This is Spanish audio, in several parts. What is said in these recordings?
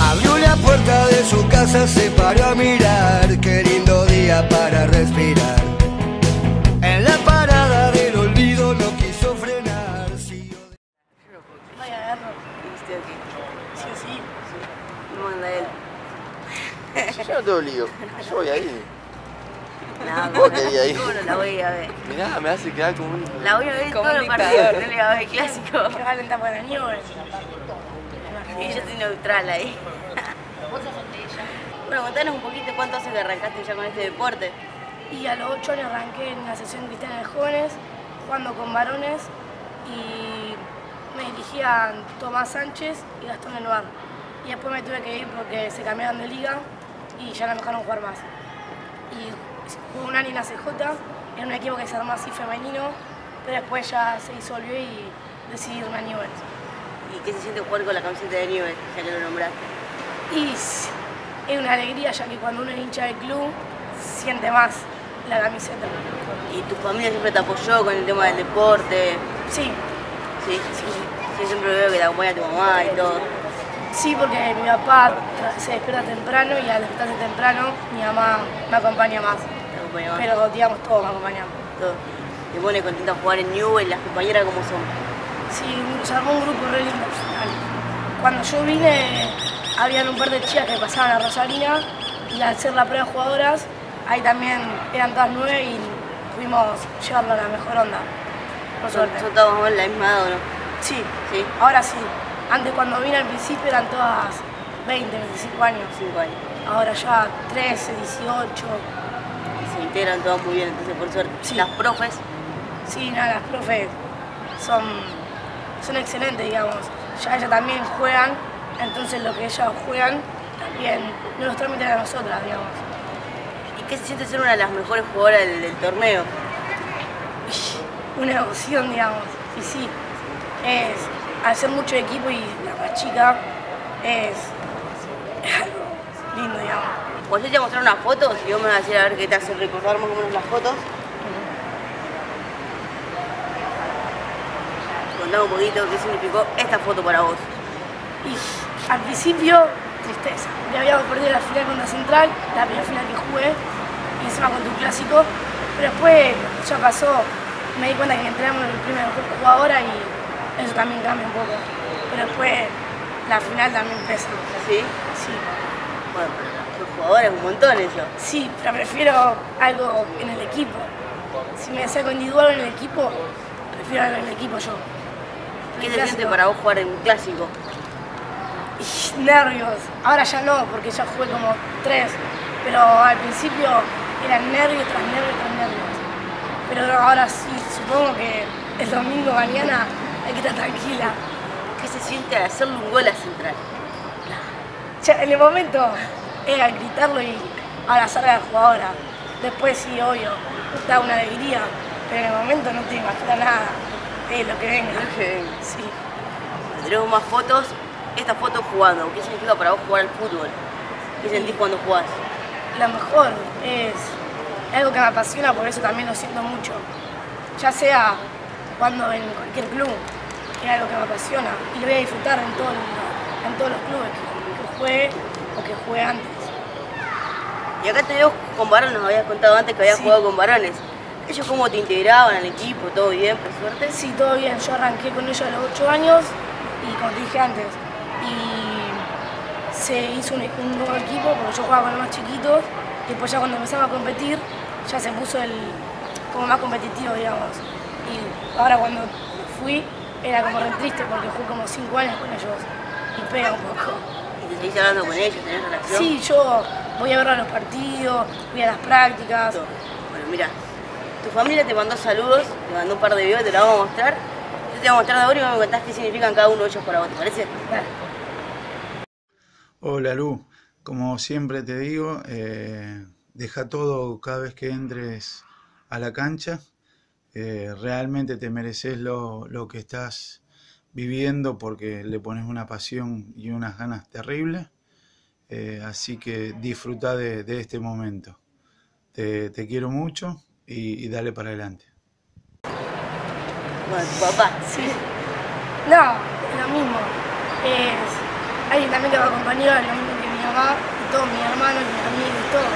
Abrió la puerta de su casa, se paró a mirar, qué lindo día para respirar. En la parada del olvido no quiso frenar, siguió de- Voy a verlo. ¿Viste aquí? Sí sí. ¿Cómo anda él? Yo no tengo lío, yo voy ahí. No, ¿Vos querías ir? ¿Cómo no la voy a ver? Mirá, me hace quedar como un... La voy a ver Como todos los partidos, no le voy a ver el clásico. Que valen. Y yo estoy neutral ahí. Bueno, contanos un poquito cuánto hace que arrancaste ya con este deporte. Y a los 8 años arranqué en la sesión cristiana de jóvenes, jugando con varones y me dirigían Tomás Sánchez y Gastón Lenoir. Y después me tuve que ir porque se cambiaron de liga y ya no me dejaron jugar más. Y jugué un año en la CJ, en un equipo que se armó así femenino, pero después ya se disolvió y decidí irme a Newell's. ¿Y qué se siente jugar con la camiseta de nivel, ya que lo nombraste? Y es una alegría ya que cuando uno es hincha del club siente más la camiseta. ¿Y tu familia siempre te apoyó con el tema del deporte? Sí, Sí, sí. Sí, siempre veo que te acompaña tu mamá y todo. sí porque mi papá se despierta temprano y al despertarse temprano mi mamá me acompaña más. Pero digamos todos me acompañan. Todo. Te pone contenta jugar en Newell, las compañeras cómo son. Sí, se armó un grupo re lindo. Cuando yo vine habían un par de chicas que pasaban a Rosalina y al ser la prueba de jugadoras ahí también eran todas nueve y pudimos llevarlo a la mejor onda. Por Son, suerte. son o menos la misma edad, ¿o no? Sí, Sí. ahora sí. Antes cuando vine al principio eran todas 20, 25 años. Cinco años. Ahora ya 13, 18. Integran todas muy bien, entonces por suerte. Sí. Las profes, Sí, nada, las profes son, son excelentes, digamos. Ya ellas también juegan, entonces lo que ellas juegan también nos los transmiten a nosotras, digamos. ¿y qué se siente ser una de las mejores jugadoras del, del torneo? Una emoción, digamos. Y sí, es, ser mucho equipo y la más chica, es. Pues yo te voy a mostrar unas fotos y vos me vas a decir a ver qué te hace recordar más o menos las fotos. Contame un poquito qué significó esta foto para vos. Y al principio, tristeza. Ya habíamos perdido la final contra Central, la primera final que jugué, y encima con tu clásico. Pero después ya pasó, me di cuenta que entrenamos el primer jugadora y eso también cambia un poco. Pero después la final también pesa. ¿Sí? Sí, Bueno, jugadora es un montón eso. sí, pero prefiero algo en el equipo. Si me saco individual en el equipo, prefiero algo en el equipo yo. ¿Qué se siente para vos jugar en un clásico? Y nervios. Ahora ya no, porque ya jugué como tres. Pero al principio eran nervios tras nervios tras nervios. Pero ahora sí, supongo que el domingo mañana hay que estar tranquila. ¿Qué se siente hacerle un gol a Central? Ya, en el momento era gritarlo y abrazar a la jugadora. Después sí, obvio, da una alegría. Pero en el momento no te imaginas nada. Es lo que venga. Sí. Tenemos más fotos. Esta foto jugando. ¿Qué significa para vos jugar al fútbol? ¿Qué sentís cuando jugás? lo mejor es algo que me apasiona, por eso también lo siento mucho. Ya sea cuando en cualquier club, es algo que me apasiona y lo voy a disfrutar en, todo el- en todos los clubes que, que juegue o que juegue antes. Y acá te veo con varones, nos habías contado antes que habías Sí. jugado con varones. ¿Ellos cómo te integraban al equipo? ¿Todo bien, por suerte? Sí, todo bien, yo arranqué con ellos a los 8 años y como te dije antes, y se hizo un, un nuevo equipo porque yo jugaba con los más chiquitos y después ya cuando empezamos a competir ya se puso el como más competitivo, digamos. Y ahora cuando fui era como re triste porque jugué como 5 años con ellos y pega un poco. ¿Y te seguís hablando con ellos? ¿Tenés relación? Sí, yo voy a ver a los partidos, voy a las prácticas. Bueno, mira, tu familia te mandó saludos, te mandó un par de videos, te los vamos a mostrar. Yo te voy a mostrar de ahora y vos me contás qué significan cada uno de ellos para vos, ¿te parece? Dale. Hola Lu, como siempre te digo, eh, deja todo cada vez que entres a la cancha. Eh, realmente te mereces lo, lo que estás viviendo porque le pones una pasión y unas ganas terribles. Eh, así que disfruta de, de este momento. Te, te quiero mucho y, y dale para adelante. Bueno, papá. Sí. No, mismo. Es alguien también que va a acompañar, lo mismo que mi mamá y todos mis hermanos y mis amigos y todo.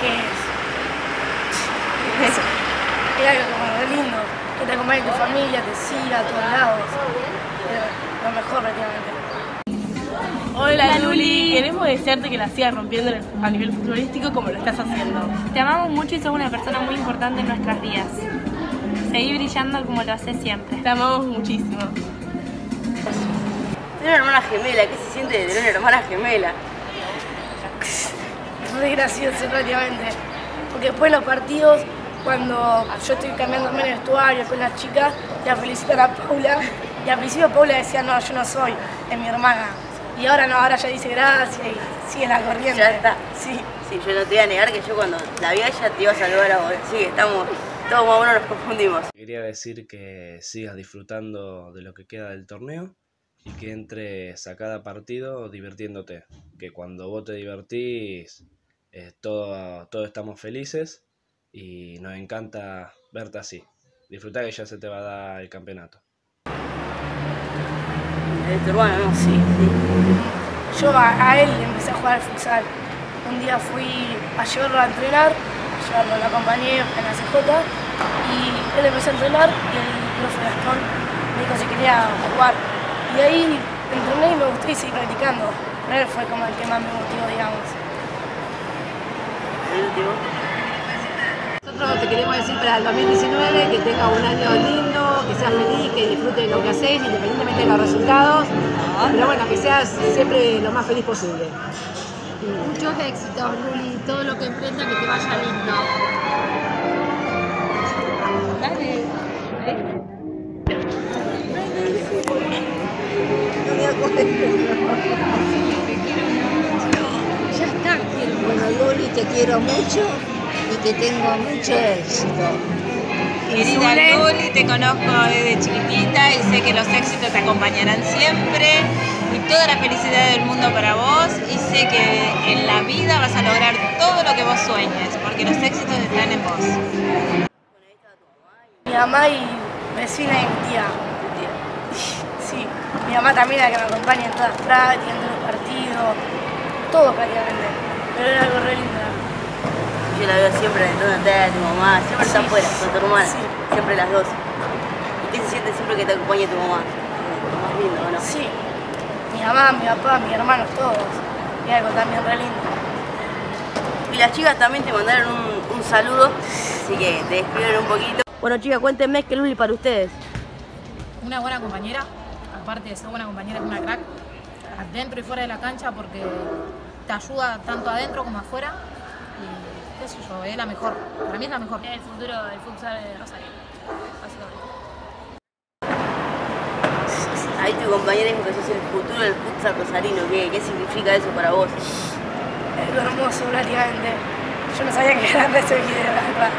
Que es, es, es algo como lindo, que te acompañe tu familia, te siga a todos lados. Lo mejor prácticamente. Hola Luli, queremos desearte que la sigas rompiendo a nivel futbolístico como lo estás haciendo. Te amamos mucho y sos una persona muy importante en nuestras vidas. Seguí brillando como lo haces siempre. Te amamos muchísimo. Tener una hermana gemela, ¿qué se siente de tener una hermana gemela? Es muy gracioso prácticamente. Porque después de los partidos, cuando yo estoy cambiándome en el vestuario con las chicas, la felicitan a Paula. Y al principio Paula decía, no, yo no soy, es mi hermana. Y ahora no, ahora ya dice gracias y sigue la corriente. Ya está. Sí. Sí, yo no te voy a negar que yo cuando la vi a ella te iba a saludar a vos. Sí, estamos, todos más o menos nos confundimos. Quería decir que sigas disfrutando de lo que queda del torneo y que entres a cada partido divirtiéndote. Que cuando vos te divertís, eh, todo, todos estamos felices y nos encanta verte así. Disfruta que ya se te va a dar el campeonato. ¿De tu hermano, no? Sí, sí. Yo a, a él le empecé a jugar al futsal. Un día fui a llevarlo a entrenar, a llevarlo, lo acompañé en la CJ y él empezó a entrenar y el profe Gastón me dijo si quería jugar. Y ahí entrené y me gustó y seguí practicando. Pero él fue como el que más me motivó, digamos. El último. Nosotros te queremos decir para el 2019 que tenga un año lindo, que seas feliz, que disfrutes de lo que haces, independientemente de los resultados. Pero bueno, que seas siempre lo más feliz posible. Muchos éxitos, Luli. Todo lo que emprenda que te vaya lindo. Ya está. Bueno, Luli, te quiero mucho y que tengo mucho éxito. Querida Luli, te conozco desde chiquitita y sé que los éxitos te acompañarán siempre y toda la felicidad del mundo para vos y sé que en la vida vas a lograr todo lo que vos sueñes porque los éxitos están en vos. Mi mamá y vecina y mi tía. Sí, mi mamá también la que me acompaña en todas las prácticas, en todos los partidos, todo prácticamente. Pero era algo re lindo. Yo la veo siempre entrando a tu mamá, siempre está Sí, afuera con tu hermana, sí. siempre las dos. ¿Y qué se siente siempre que te acompañe tu mamá? Lo más lindo, ¿o ¿no? Sí, mi mamá, mi papá, mis hermanos, todos. Y algo también re lindo. Y las chicas también te mandaron un, un saludo, así que te describieron un poquito. Bueno chicas, cuéntenme qué es Luli para ustedes. una buena compañera, aparte de ser buena compañera, es una crack, dentro y fuera de la cancha, porque te ayuda tanto adentro como afuera. Y qué sé yo, es la mejor. Para mí es la mejor. El futuro del futsal de Rosario, básicamente. Ahí tu compañera dijo que sos el futuro del futsal rosarino. ¿Qué, qué significa eso para vos? Es lo hermoso prácticamente. Yo no sabía que eran de ese video, la verdad.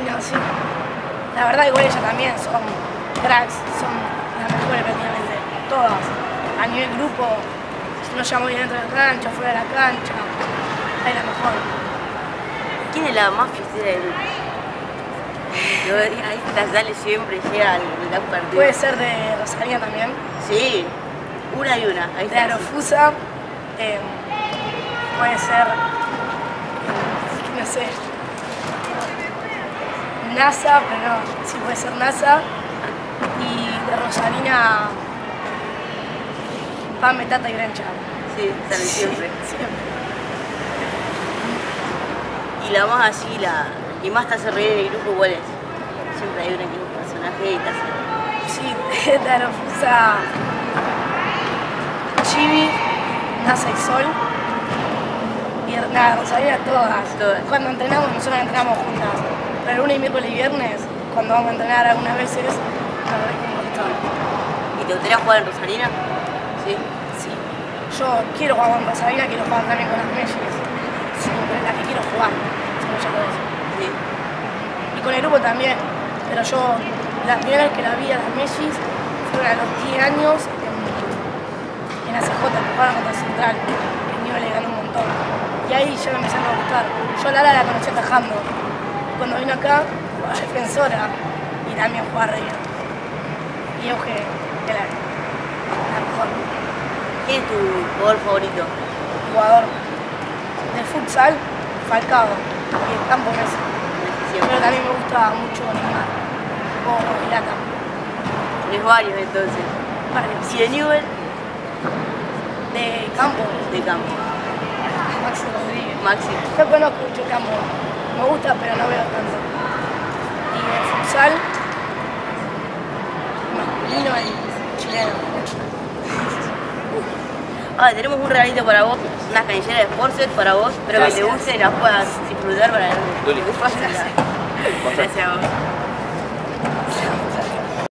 Y no, sí. La verdad igual ellas también son cracks, son las mejores prácticamente. Todas. A nivel grupo, nos llamamos bien dentro de la cancha, fuera de la cancha. Ahí la mejor. ¿Quién es la más fiestera del grupo? Yo, ahí está, sale siempre, llega al al partido. Puede ser de Rosalía también. Sí, una y una. Ahí De. Arofusa. eh, puede ser. eh, no sé. NASA, pero no, sí puede ser NASA. Y de Rosalina. Pame, Tata y Grancha. Sí, sale siempre. Siempre. Y la más así, la que más te hace reír en el grupo, ¿cuál es? Siempre hay una que es un personaje y te hace. Sí, de Arofusa. Chibi, NASA y Sol. Y nada, Rosalina todas. Todas. Cuando entrenamos, nosotros entrenamos juntas. Pero lunes, miércoles y viernes, cuando vamos a entrenar algunas veces, nos reímos un montón. ¿Y te gustaría jugar en Rosarina? Sí. Sí. Yo quiero jugar con Rosalina, quiero jugar también con las Messi. Siempre la que quiero jugar. Y con el grupo también. Pero yo, la primera vez que la vi a las Messi fue a los 10 años en, en ACJ, que jugaban contra Central. Que el niño le ganó un montón. Y ahí ya me empezaron a gustar. Yo a Lara la conocí atajando. Cuando vino acá, jugaba defensora y también jugaba bien. Y Euge, que la, la ¿Quién es tu jugador favorito? Jugador de futsal, Falcao. Y el campo Messi. Pero también me gusta mucho Neymar. O Zlatan. Tenés varios entonces. Varios. ¿Y de Newell? De campo. De campo. Maxi Rodríguez. Maxi. Yo conozco mucho campo. Me gusta, pero no veo tanto. Y de futsal, masculino y chileno. Ah, tenemos un regalito para vos, unas canilleras de Sportset para vos, espero que te Gracias. guste y las puedas disfrutar para Luli. Gracias a vos.